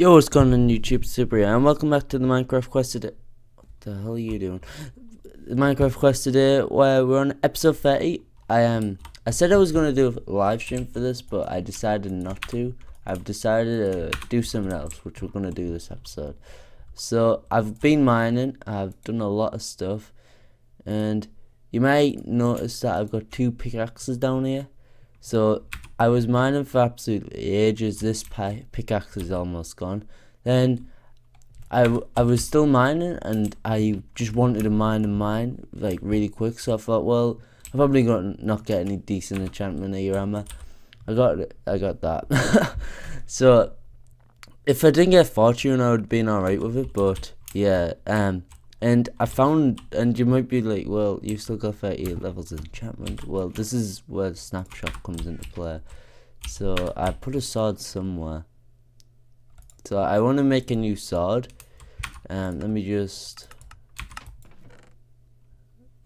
Yo, what's going on YouTube? Hooper here, and welcome back to the Minecraft Quest today. What the hell are you doing? The Minecraft Quest today, where we're on episode 30. I um, I said I was gonna do a live stream for this, but I decided not to. I've decided to do something else, which we're gonna do this episode. So I've been mining. I've done a lot of stuff, and you might notice that I've got two pickaxes down here. So I was mining for absolutely ages. This pickaxe is almost gone. Then I, I was still mining and I just wanted to mine and mine like really quick. So I thought, well, I'm probably going to not get any decent enchantment here, am I? I got I got that. so if I didn't get fortune, I would have been alright with it. But yeah, um, and I found, and you might be like, well, you've still got 38 levels of enchantment. Well, this is where snapshot comes into play. So I put a sword somewhere. So I want to make a new sword. Um, let me just.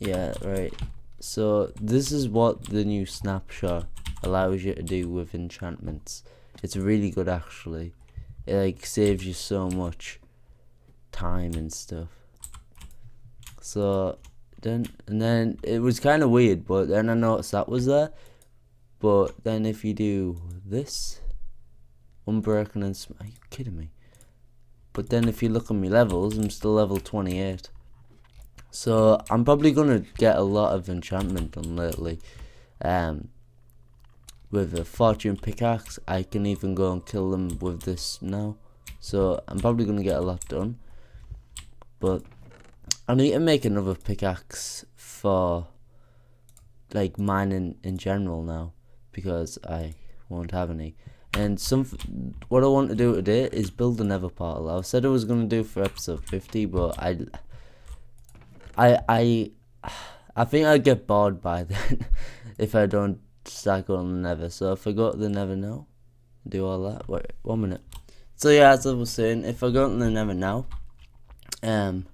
Yeah, right. So this is what the new snapshot allows you to do with enchantments. It's really good actually. It like saves you so much time and stuff. So then and then it was kind of weird, but then I noticed that was there. But then if you do this, unbroken and are you kidding me? But then if you look at my levels, I'm still level 28. So I'm probably gonna get a lot of enchantment done lately. Um, with a fortune pickaxe, I can even go and kill them with this now. So I'm probably gonna get a lot done. But I need to make another pickaxe for like mining in general now because I won't have any. And some what I want to do today is build a nether portal. I said I was gonna do for episode 50, but I I I I think I'd get bored by then if I don't start going the nether. So if I go to the nether now, do all that. Wait, one minute. So yeah, as I was saying, if I go to the nether now, um,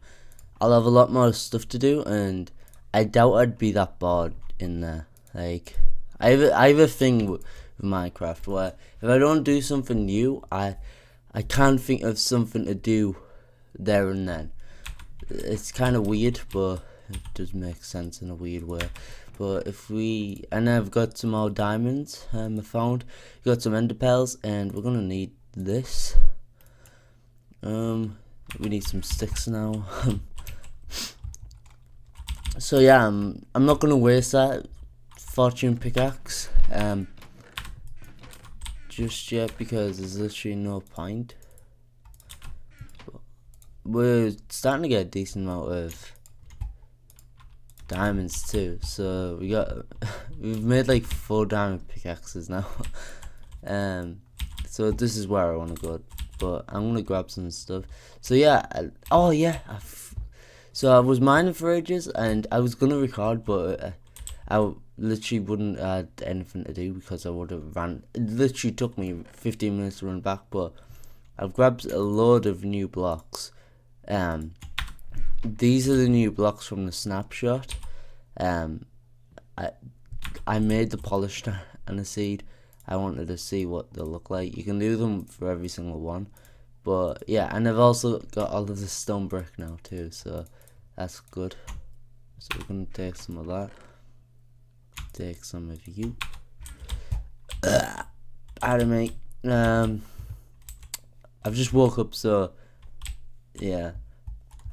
I'll have a lot more stuff to do, and I doubt I'd be that bored in there. Like, I have a, I have a thing with Minecraft where if I don't do something new, I I can't think of something to do there and then. It's kind of weird, but it does make sense in a weird way. But if we and I've got some more diamonds. Um, I found got some ender pearls, and we're gonna need this. Um, we need some sticks now. so yeah, I'm I'm not gonna waste that fortune pickaxe um just yet because there's literally no point. We're starting to get a decent amount of diamonds too, so we got we've made like four diamond pickaxes now. um, so this is where I want to go, but I'm gonna grab some stuff. So yeah, I, oh yeah, I've so I was mining for ages, and I was gonna record, but uh, I literally wouldn't had anything to do because I would have ran. It literally took me 15 minutes to run back, but I've grabbed a load of new blocks. Um, these are the new blocks from the snapshot. Um, I I made the polished andesite. I wanted to see what they look like. You can do them for every single one, but yeah, and I've also got all of the stone brick now too. So that's good. So we're gonna take some of that. Take some of you. out of me. Um, I've just woke up, so yeah,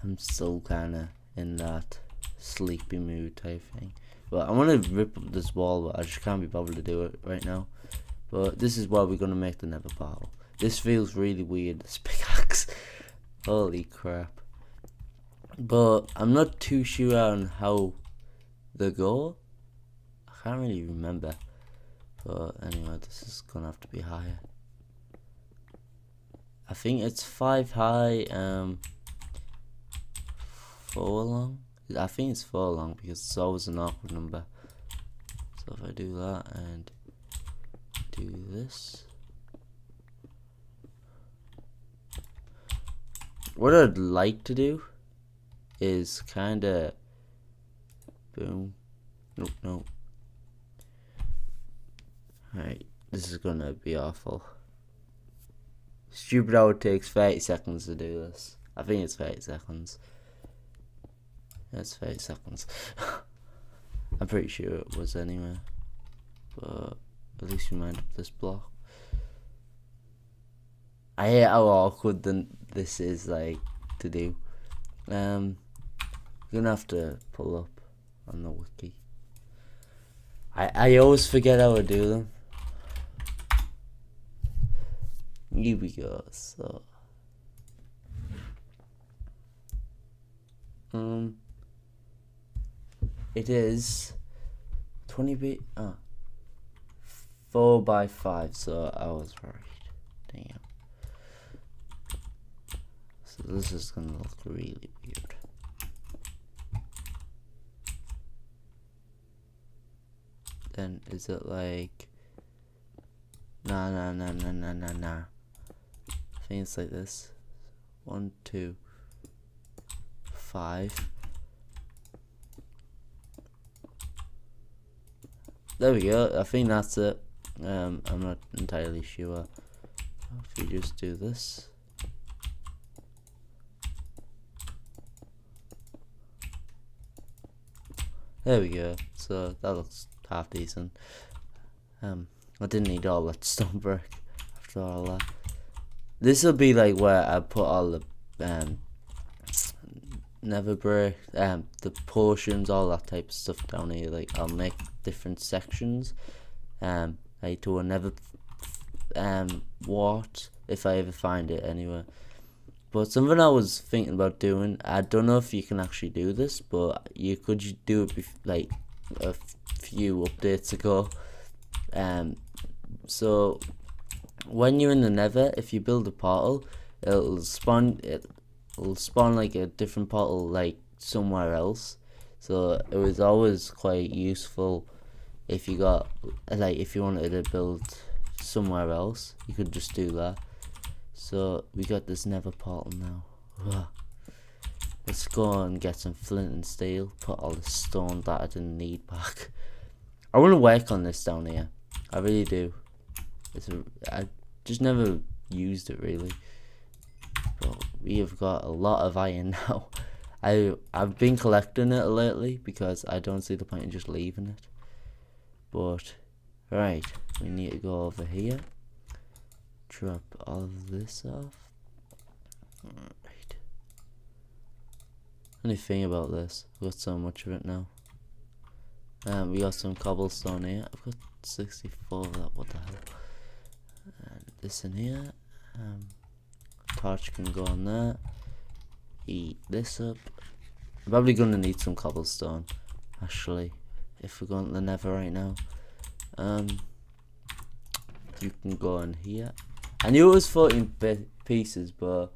I'm still kind of in that sleepy mood type thing. But I want to rip up this wall, but I just can't be bothered to do it right now. But this is why we're gonna make the nether portal. This feels really weird. This pickaxe. Holy crap but I'm not too sure on how the goal. I can't really remember. But anyway, this is gonna have to be higher. I think it's five high, um, four long. I think it's four long because it's always an awkward number. So if I do that and do this. What I'd like to do is kind of boom. Nope, nope. Alright, this is gonna be awful. stupid it takes 30 seconds to do this. I think it's 30 seconds. That's 30 seconds. I'm pretty sure it was anyway. But at least we mined up this block. I hate how awkward then this is like to do. Um, gonna have to pull up on the wiki. I I always forget how to do them. Here we go. So, um, it is twenty b. Ah, four by five. So I was right. Damn. So this is gonna look really weird. Then is it like nah nah nah nah nah nah nah I think it's like this. One, two, five. There we go. I think that's it. Um, I'm not entirely sure. If you just do this. There we go. So that looks half decent. Um, I didn't need all that stone brick after all that. This will be like where I put all the um, nether brick, um, the potions, all that type of stuff down here. Like I'll make different sections. Um, like to a never um what if I ever find it anywhere. But something I was thinking about doing, I don't know if you can actually do this, but you could do it like a few updates ago. Um, so when you're in the Nether, if you build a portal, it'll spawn it'll spawn like a different portal like somewhere else. So it was always quite useful if you got like if you wanted to build somewhere else, you could just do that. So we got this Nether portal now. Let's go and get some flint and steel. Put all the stone that I didn't need back. I want to work on this down here. I really do. It's a, I just never used it really. But we have got a lot of iron now. I I've been collecting it lately because I don't see the point in just leaving it. But right, we need to go over here. Drop all of this off. Right. Only thing about this, I've got so much of it now. Um, we got some cobblestone here. I've got 64 of that. What the hell? And this in here. Um, torch can go on there. Eat this up. I'm probably gonna need some cobblestone, actually, if we're going to the Nether right now. Um, you can go in here. I knew it was 14 pieces, but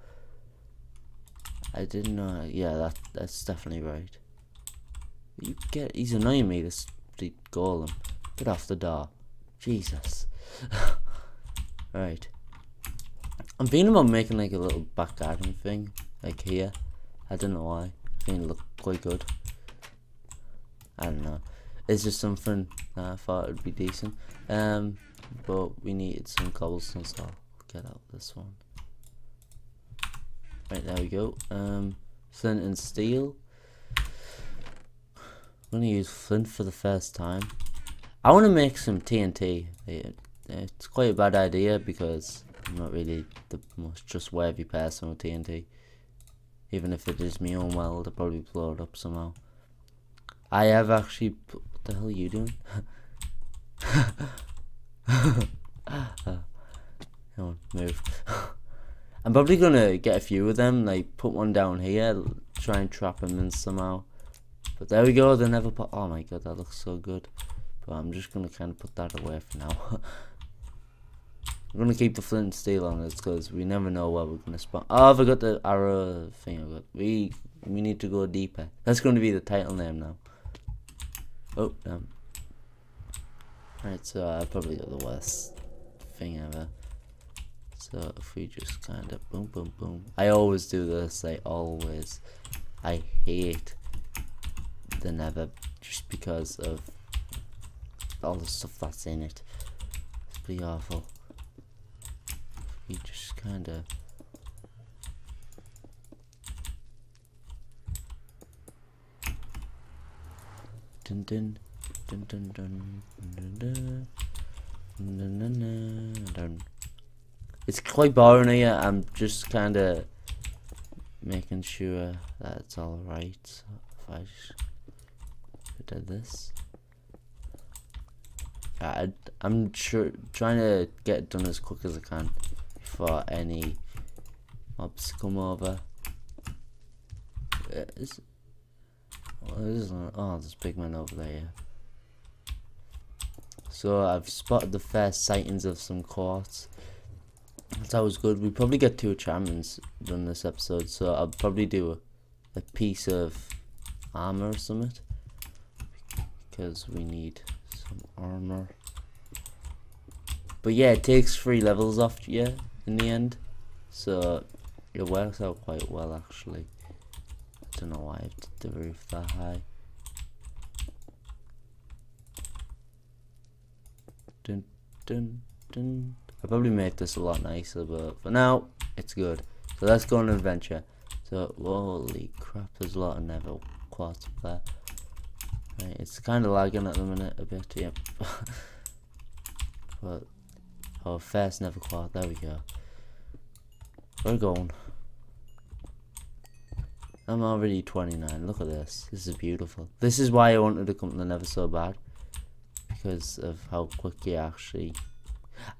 I didn't know. Yeah, that that's definitely right. You get. He's annoying me. This the golem. Get off the door. Jesus. right. I'm thinking about making like a little back garden thing, like here. I don't know why. I think it looked quite good. I don't know. It's just something I thought would be decent. Um, but we needed some cobblestone, so I'll get out this one. Right, there we go. Um, flint and steel. I'm gonna use flint for the first time. I want to make some TNT. it's quite a bad idea because I'm not really the most trustworthy person with TNT. Even if it is my own world, I'll probably blow it up somehow. I have actually. What the hell are you doing? come on, move. I'm probably gonna get a few of them, like put one down here, try and trap them in somehow. But there we go, they never put. Oh my god, that looks so good. But I'm just gonna kind of put that away for now. I'm gonna keep the flint and steel on this because we never know where we're gonna spawn. Oh, I forgot the arrow thing. I got. We we need to go deeper. That's going to be the title name now. Oh damn. Right, so I probably got the worst thing ever. So if we just kind of boom, boom, boom. I always do this. I always. I hate the Nether just because of all the stuff that's in it. It's pretty awful. he just kind of dun dun dun dun dun dun dun dun dun dun dun. It's quite boring here. I'm just kind of making sure that it's all right. If I just did this, I, I'm trying to get it done as quick as I can before any mobs come over. Uh, is, oh, there's, oh, there's big man over there. So I've spotted the first sightings of some quartz. That was good. We probably get two enchantments done this episode, so I'll probably do a, a piece of armor or something because we need some armor. But yeah, it takes three levels off you in the end, so it works out quite well actually. I don't know why I did the roof that high. Dun dun dun. I probably make this a lot nicer, but for now, it's good. So let's go on an adventure. So, holy crap, there's a lot of nether quartz there. Right, it's kind of lagging at the minute a bit, yep. but, oh, first nether quartz, there we go. We're going. I'm already 29, look at this. This is beautiful. This is why I wanted to come to Nether so bad. Because of how quick you actually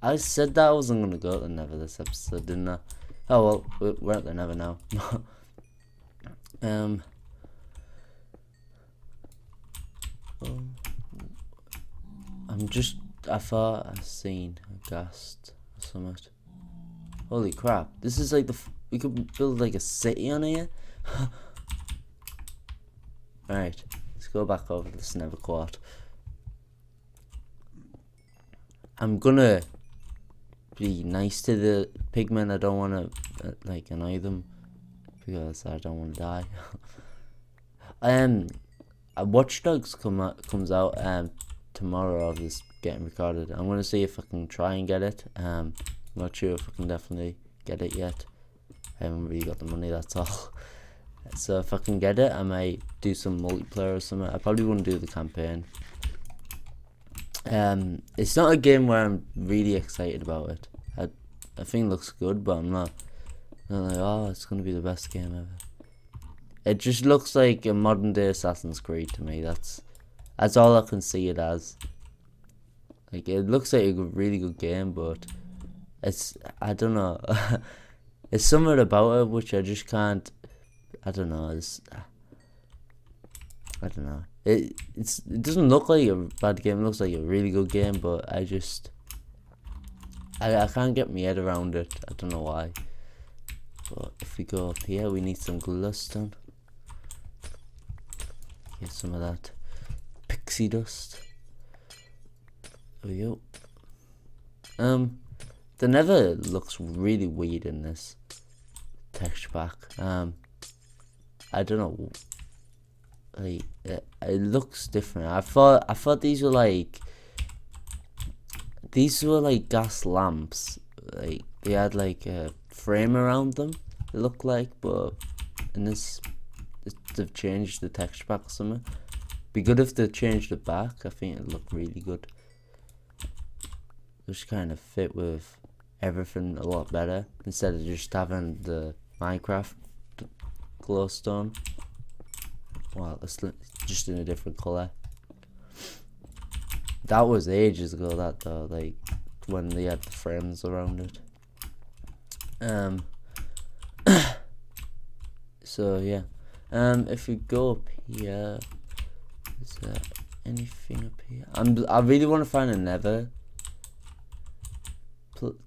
I said that I wasn't gonna go to Nether this episode, didn't I? Oh well, we're at the Nether now. um. I'm just. I thought I seen a ghast or something. Holy crap! This is like the. we could build like a city on here. Alright, let's go back over this Nether Quartz. I'm gonna be nice to the pigmen. I don't want to uh, like annoy them because I don't want to die. um, Watch Dogs come out, comes out um tomorrow. Of this getting recorded. I'm gonna see if I can try and get it. Um, not sure if I can definitely get it yet. I haven't really got the money. That's all. So if I can get it, I might do some multiplayer or something. I probably wouldn't do the campaign um, it's not a game where I'm really excited about it. I, I think it looks good, but I'm not. I'm like, oh, it's gonna be the best game ever. It just looks like a modern day Assassin's Creed to me. That's that's all I can see it as. Like it looks like a really good game, but it's I don't know. it's something about it which I just can't. I don't know. It's I don't know. It it's it doesn't look like a bad game. It looks like a really good game, but I just I I can't get my head around it. I don't know why. But if we go up here, we need some glowstone. Get some of that pixie dust. There we go. Um, the Nether looks really weird in this texture pack. Um, I don't know like it, it looks different. I thought I thought these were like these were like gas lamps. Like they had like a frame around them. It looked like, but in this, they've changed the texture pack or something. Be good if they changed the back. I think it'd look really good. Just kind of fit with everything a lot better instead of just having the Minecraft glowstone. Well, it's just in a different color. That was ages ago. That though, like when they had the frames around it. Um. so yeah. Um. If we go up here, is there anything up here? I'm. I really want to find a Nether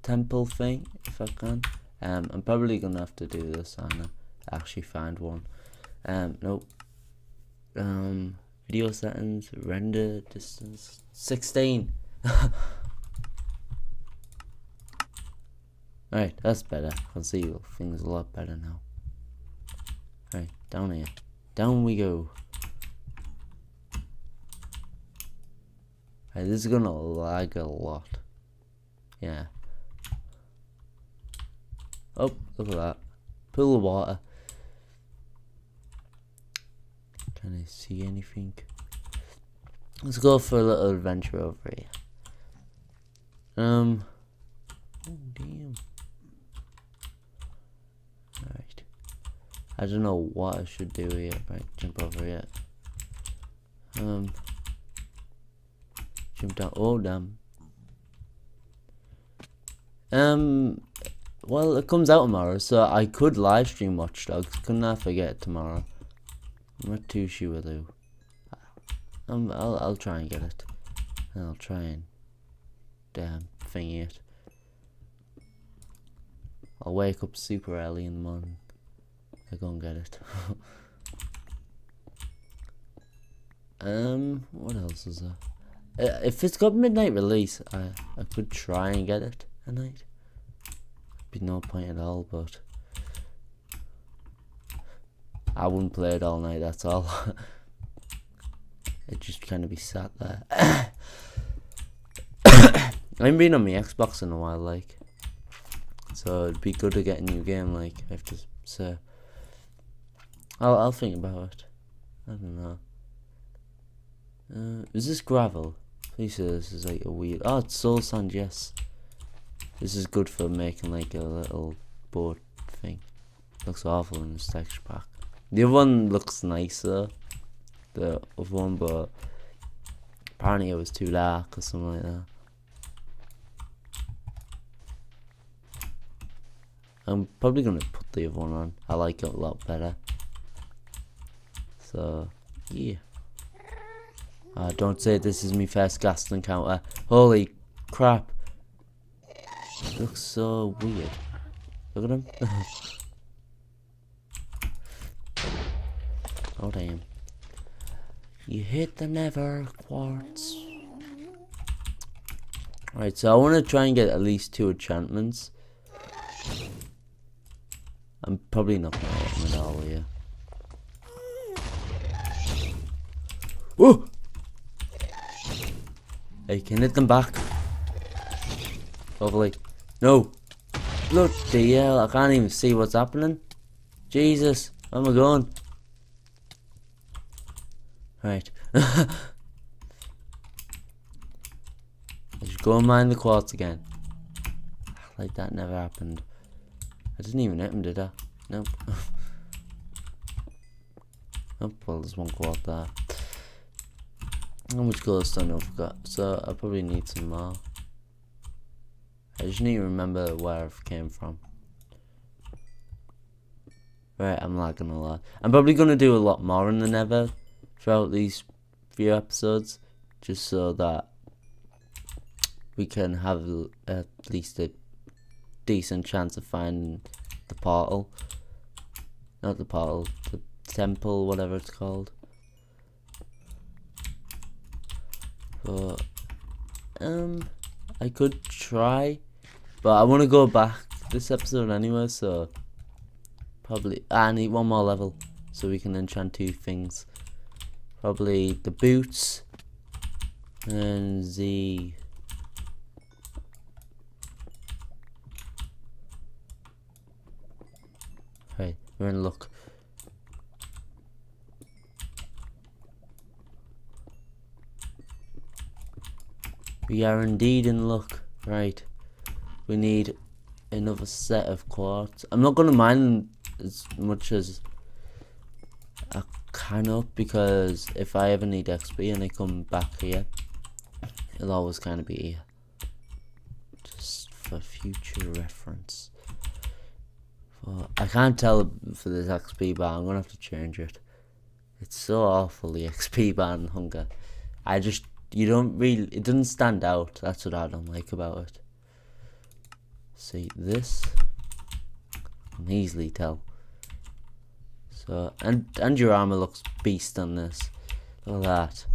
temple thing if I can. Um. I'm probably gonna have to do this and actually find one. Um. Nope um, video settings, render distance, 16. Alright, that's better. I can see things a lot better now. Alright, down here. Down we go. Alright, this is gonna lag a lot. Yeah. Oh, look at that. Pool of water. Can I see anything? Let's go for a little adventure over here. Um. Oh, damn. Alright. I don't know what I should do here. Right, jump over here. Um. Jump down. Oh, damn. Um. Well, it comes out tomorrow, so I could live stream Watch Dogs. Couldn't I forget tomorrow? I'm not too sure though. Um, I'll I'll try and get it. I'll try and damn thingy it. I'll wake up super early in the morning. I go and get it. um, what else is there? Uh, if it's got midnight release, I I could try and get it at night. Be no point at all, but I wouldn't play it all night. That's all. it just kind of be sat there. I haven't been on my Xbox in a while, like, so it'd be good to get a new game. Like, I have to say, I'll I'll think about it. I don't know. Uh, is this gravel? Please say this is like a weird. Oh, it's soul sand. Yes. This is good for making like a little board thing. Looks awful in this texture pack. The other one looks nicer. The other one, but apparently it was too dark or something like that. I'm probably gonna put the other one on. I like it a lot better. So, yeah. Uh, don't say this is my first ghast encounter. Holy crap. looks so weird. Look at him. oh damn. You hit the nether quartz. Alright, so I want to try and get at least two enchantments. I'm probably not gonna get them at all here. Whoa! Hey, can hit them back. Hopefully. No! Bloody hell, I can't even see what's happening. Jesus, where am I going? Right. I should go and mine the quartz again. Like that never happened. I didn't even hit him, did I? Nope. oh, well, there's one quartz there. How much glowstone I've got? So I probably need some more. I just need to remember where I've came from. Right, I'm not gonna lie. I'm probably gonna do a lot more in the Nether throughout these few episodes, just so that we can have at least a decent chance of finding the portal. Not the portal, the temple, whatever it's called. But, um, I could try, but I want to go back this episode anyway, so probably, I need one more level so we can enchant two things. Probably the boots and the Right, we're in luck. We are indeed in luck. Right. We need another set of quartz. I'm not going to mine as much as I can up because if I ever need XP and I come back here, it'll always kind of be here. Just for future reference. I can't tell for this XP bar, I'm going to have to change it. It's so awful, the XP bar and hunger. I just you don't really it doesn't stand out. That's what I don't like about it. See this can easily tell. So and and your armor looks beast on this. Look at that.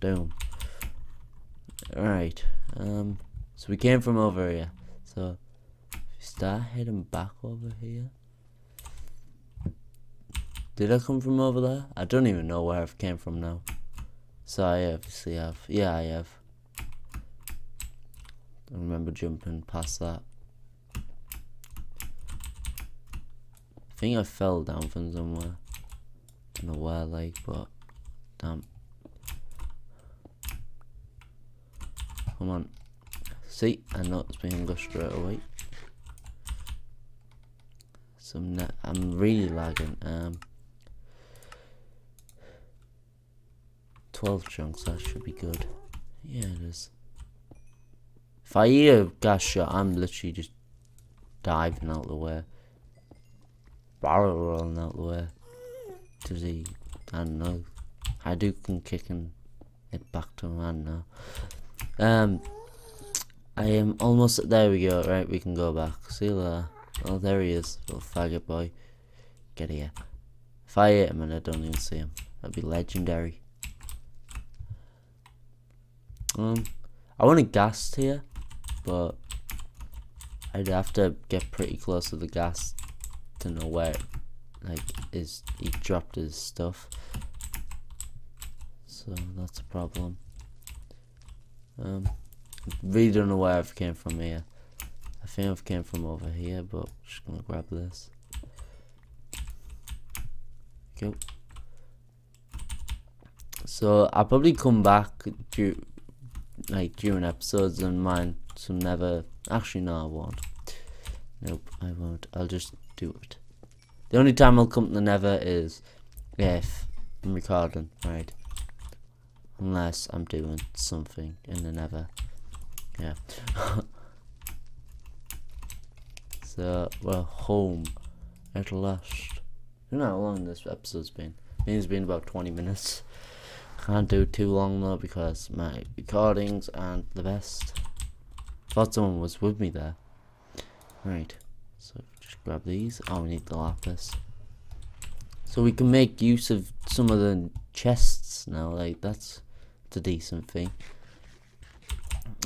Boom. Alright um so we came from over here. So start heading back over here. Did I come from over there? I don't even know where I've came from now. So I obviously have. Yeah, I have. I remember jumping past that. I think I fell down from somewhere. I don't know where, like, but damn. Come on. See, I know it's being go straight away. Some net. I'm really lagging. Um, 12 chunks, that should be good. Yeah, it is. If I hear a ghast shot, I'm literally just diving out the way. Barrel rolling out the way. To the, I don't know. I do can kicking it back to man now. Um, I am almost, there we go, right, we can go back. See you later. Oh, there he is, little faggot boy. Get here. If I hit him and I don't even see him, that'd be legendary. Um, I want a ghast here, but I'd have to get pretty close to the ghast to know where, like, is he dropped his stuff. So that's a problem. Um, really don't know where I've came from here. I think I've came from over here, but just gonna grab this. Go. So I'll probably come back due, like during episodes and mine some nether. Actually, no, I won't. Nope, I won't. I'll just do it. The only time I'll come to the Nether is if I'm recording, right? Unless I'm doing something in the Nether Yeah. so we're home at last. I don't know how long this episode's been. I think it's been about 20 minutes. Can't do too long though because my recordings aren't the best. Thought someone was with me there. Right, so just grab these. Oh, we need the lapis. So we can make use of some of the chests now, like that's, that's a decent thing.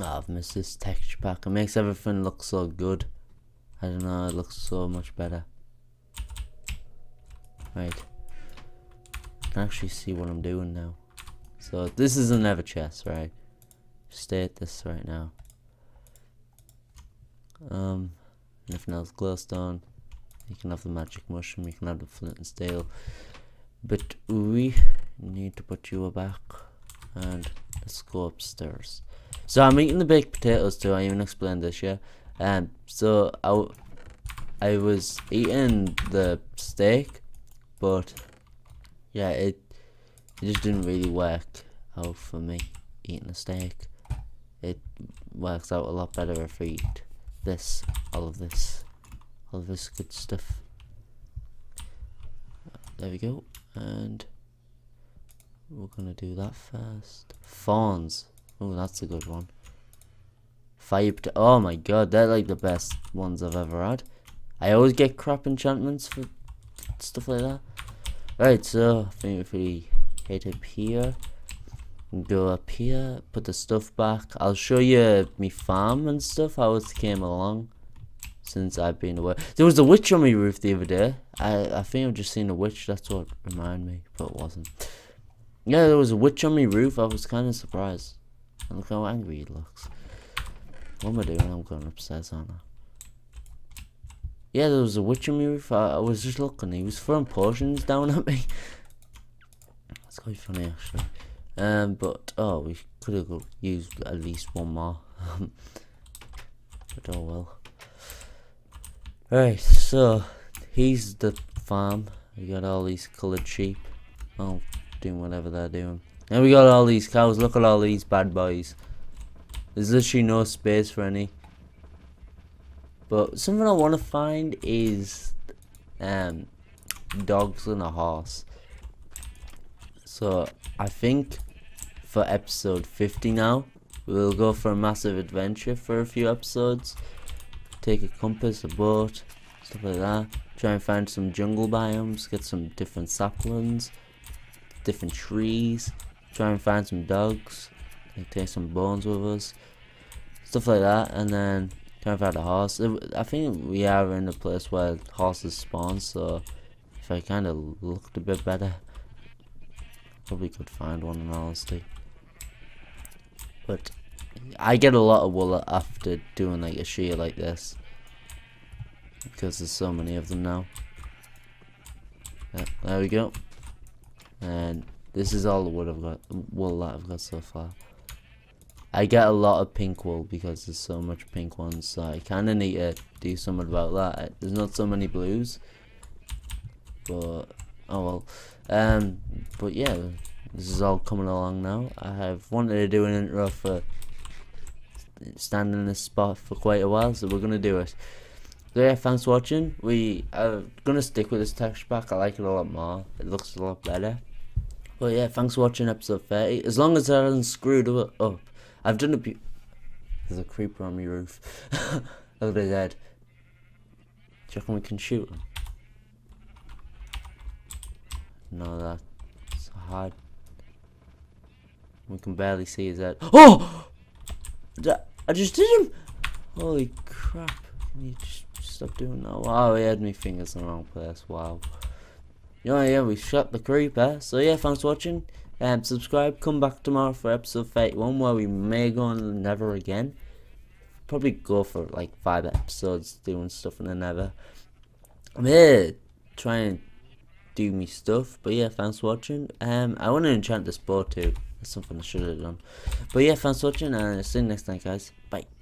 Oh, I've missed this texture pack. It makes everything look so good. I don't know, it looks so much better. Right. I can actually see what I'm doing now. So this is another chest, right? Stay at this right now. Um, anything else? Glowstone. You can have the magic mushroom. You can have the flint and steel. But we need to put you back, and let's go upstairs. So I'm eating the baked potatoes too. I even explained this, yeah. Um, so I, I was eating the steak, but yeah, it it just didn't really work out for me eating a steak. It works out a lot better if I eat this, all of this, all of this good stuff. There we go, and we're gonna do that first. Fawns. Oh, that's a good one. Fire Oh my god, they're like the best ones I've ever had. I always get crap enchantments for stuff like that. Right, so I think we hit up here, go up here, put the stuff back. I'll show you me farm and stuff, how it came along since I've been away. There was a witch on my roof the other day. I, I think I've just seen a witch, that's what reminded me, but it wasn't. Yeah, there was a witch on my roof, I was kind of surprised. And look how angry he looks. What am I doing? I'm going upstairs, aren't I? Yeah, there was a witch on my roof. I, I was just looking. He was throwing potions down at me. That's quite funny, actually. Um, but oh, we could have used at least one more. but oh well. Right, so he's the farm. We got all these coloured sheep. Oh, doing whatever they're doing. And we got all these cows. Look at all these bad boys. There's literally no space for any. But something I want to find is um, dogs and a horse. So I think for episode 50 now, we'll go for a massive adventure for a few episodes. Take a compass, a boat, stuff like that. Try and find some jungle biomes, get some different saplings, different trees try and find some dogs, like take some bones with us, stuff like that, and then try and find a horse. I think we are in a place where horses spawn, so if I kind of looked a bit better, probably could find one in honesty. But I get a lot of wool after doing like a shear like this because there's so many of them now. Yeah, there we go. And this is all the wood I've got, wool that I've got so far. I get a lot of pink wool because there's so much pink ones, so I kind of need to do something about that. There's not so many blues, but oh well. Um, but yeah, this is all coming along now. I have wanted to do an intro for standing in this spot for quite a while, so we're gonna do it. So yeah, thanks for watching. We are gonna stick with this texture pack. I like it a lot more. It looks a lot better. But yeah, thanks for watching episode 30. As long as I haven't screwed up, up I've done a. There's a creeper on my roof. Look at his head. Do you reckon we can shoot him? No, that's hard. We can barely see his head. Oh! I just did him! Holy crap. Can you just stop doing that? Wow, he had me fingers in the wrong place. Wow. Yeah, yeah, we shot the creeper. So yeah, thanks for watching. Um, subscribe, come back tomorrow for episode 31 where we may go on Nether again. Probably go for like five episodes doing stuff in the Nether. I'm here trying do me stuff, but yeah, thanks for watching. Um, I want to enchant this bow too. That's something I should have done. But yeah, thanks for watching and I'll see you next time guys. Bye.